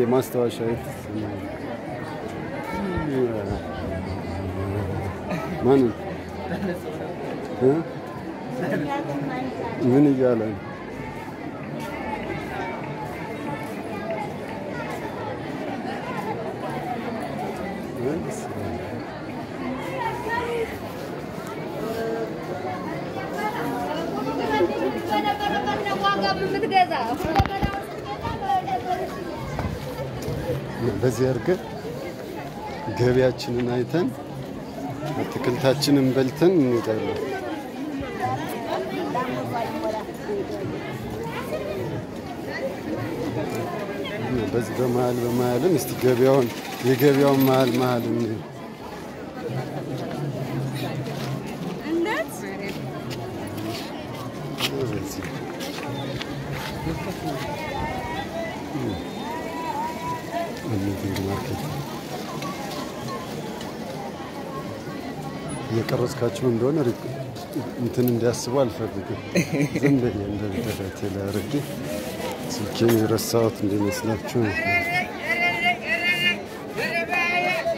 የማስታወሻ ማንን እ? ምን እያለ ነው? በዚህ አድርገን ገቢያችንን አይተን አትክልታችንን በልተን እንሄዳለን። በዚህ በመሀል በመሀልም እስቲ ገበያውን የገበያውን መሀል መሀል እንሂድ። እየቀረጽካቸው እንደሆነ እንትን እንዲያስቡ አልፈልግም። ዝም ብዬ እንደ ደረቴ ላይ አድርጌ ስልኬን የረሳሁት እንዲመስላችሁ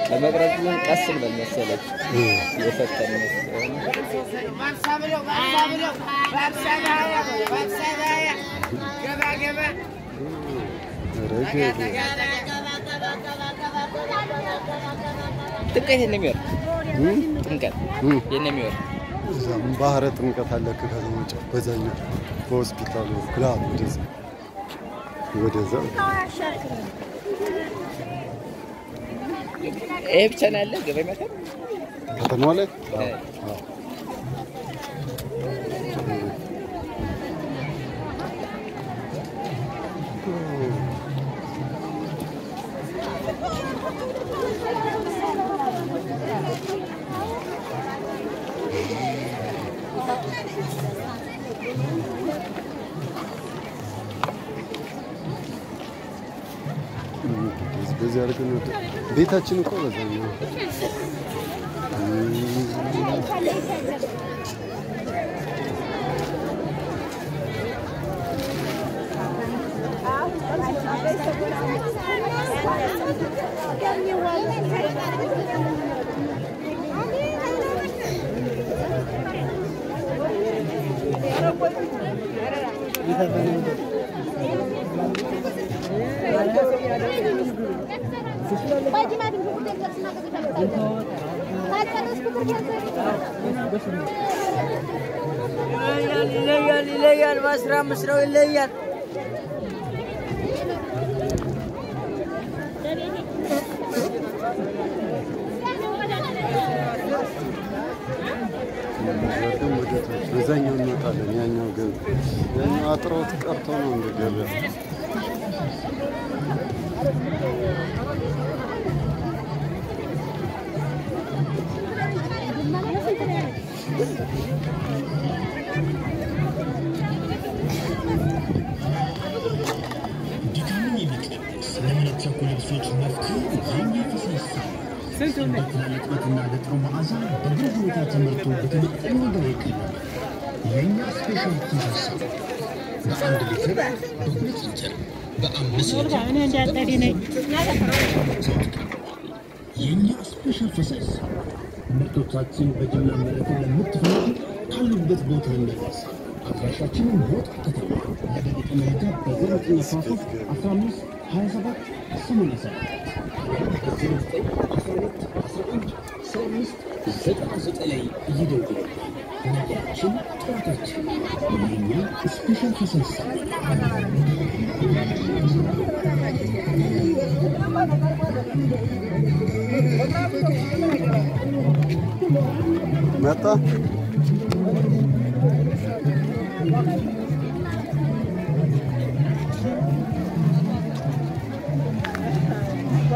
ለመቅረጽ ግን ቀስ ብለን የፈጠን መሰለኝ። ጥምቀት የት ነው የሚወር? ጥምቀት የት ነው? እዛም ባህረ ጥምቀት አለ ከከተማ ጫፍ በዛኛው በሆስፒታሉ ግራ ወደዛ። ወደዛ? ይሄ ብቻ ነው ያለ ገበያ መካከል? ከተማው ላይ Mezzar Kınır'da. Dita Çin'i kola zanıyor. Thank. ይለያል ይለያል። በአስራ አምስት ነው ይለያል። በዛኛው እንወጣለን። ያኛው ገብ ያኛው ቀርቶ ነው እንደ ለመነቸኩ ልብሶች መፍትሄ የኛ ፈሳሽ ሳሙና በትላልቅ በትና በጥሩ መዓዛ በብዙ ሁኔታ ተመርቶ በተመጠነ ዋጋ ይቀርባል። የእኛ special ሳሙና በአንድ ሊትር በሁለት ሊትር በአምስት የእኛ special ፈሳሽ ምርቶቻችን በጅምላ መረት ለምትፈልጉ ካሉበት ቦታ እናደርስ። አድራሻችንን ቦታ ከተማ ለበለጠ መረጃ በዘጠኝ አስራ ሶስት አስራ አምስት ሀያ ሰባት ሰማንያ ሰባት በዜሮ ዘጠኝ አስራ ሁለት አስራ አንድ አስራ አምስት ዘጠና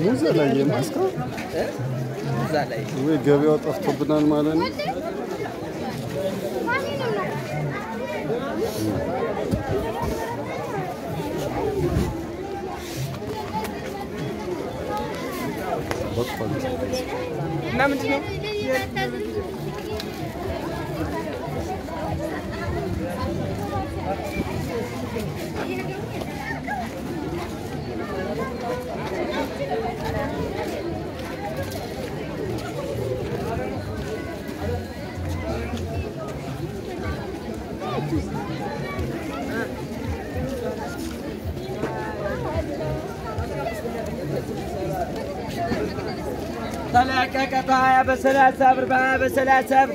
مو زعلانية ماسكة؟ زعلانية وي قابي وطفتبنا المالاني Bak bak. Ne yaptın? طلع كاكا طه بس لا سبر بقى بس لا سبر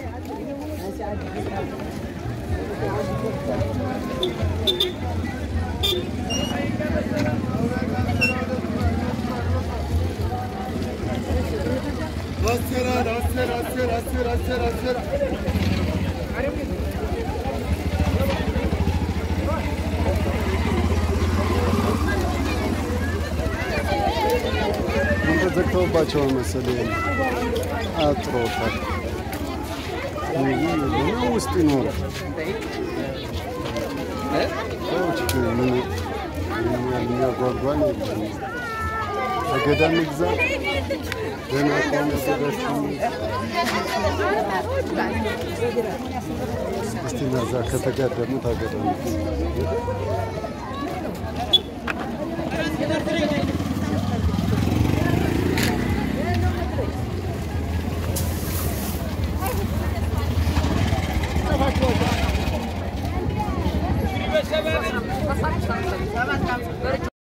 أسرع أسرع أسرع أسرع أسرع ባቸው መሰለኝ አጥሮታል። ውስጥ ይኖራል። ምን የሚያጓጓን የለም። አገዳ ንግዛ ደህና ከሆነ ገዳችሁ እስቲ እነዛ ከተጋደሙት አገዳ ንግዛ